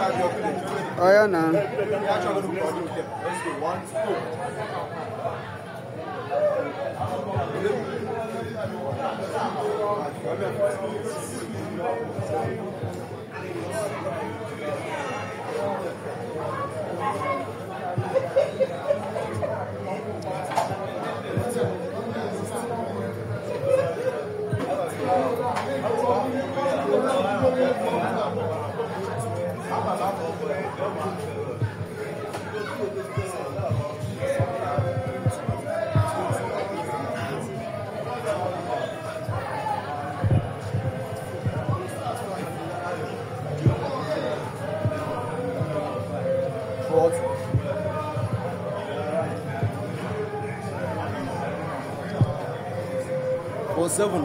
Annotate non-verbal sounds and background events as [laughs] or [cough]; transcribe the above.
Oh yeah, now. Four [laughs] seven.